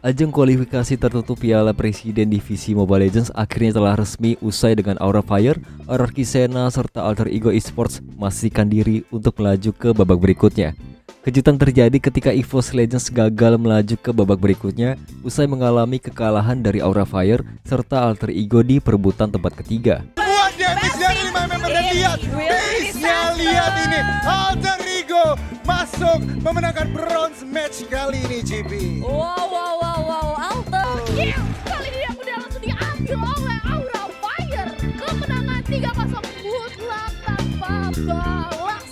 Ajang kualifikasi tertutup Piala Presiden Divisi Mobile Legends akhirnya telah resmi usai dengan Aura Fire, Auraki Sena, serta Alter Ego Esports memastikan diri untuk melaju ke babak berikutnya. Kejutan terjadi ketika EVOS Legends gagal melaju ke babak berikutnya usai mengalami kekalahan dari Aura Fire serta Alter Ego di perebutan tempat ketiga. Buat damage dari 5 member dan lihat, lihat ini, Alter masuk memenangkan bronze match kali ini GP. Wow, wow, wow, wow, Alter. Yeah, kali ini yang udah langsung diambil oleh Aura Fire. Kemenangan 3-0 mutlak tanpa balas.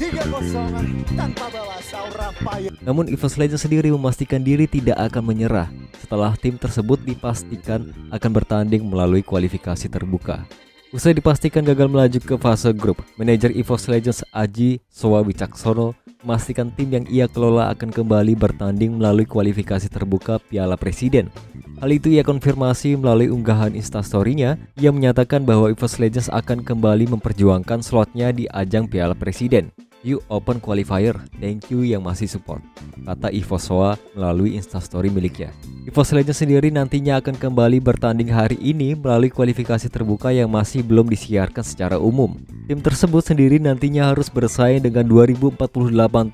3-0 tanpa balas Aura Fire. Namun EVOS Legends sendiri memastikan diri tidak akan menyerah setelah tim tersebut dipastikan akan bertanding melalui kualifikasi terbuka. Usai dipastikan gagal melaju ke fase grup, manajer EVOS Legends Aji Sowa Wicaksono memastikan tim yang ia kelola akan kembali bertanding melalui kualifikasi terbuka Piala Presiden. Hal itu ia konfirmasi melalui unggahan instastorynya yang menyatakan bahwa EVOS Legends akan kembali memperjuangkan slotnya di ajang Piala Presiden. You open qualifier, thank you yang masih support, kata Soa melalui instastory miliknya. EVOS Legends sendiri nantinya akan kembali bertanding hari ini melalui kualifikasi terbuka yang masih belum disiarkan secara umum. Tim tersebut sendiri nantinya harus bersaing dengan 2048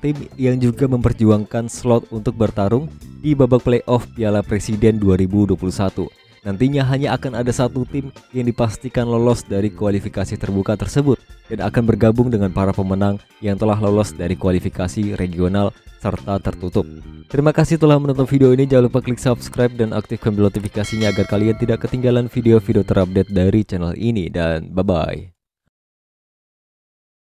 tim yang juga memperjuangkan slot untuk bertarung di babak playoff Piala Presiden 2021. Nantinya hanya akan ada satu tim yang dipastikan lolos dari kualifikasi terbuka tersebut dan akan bergabung dengan para pemenang yang telah lolos dari kualifikasi regional serta tertutup. Terima kasih telah menonton video ini. Jangan lupa klik subscribe dan aktifkan notifikasinya agar kalian tidak ketinggalan video-video terupdate dari channel ini dan bye-bye.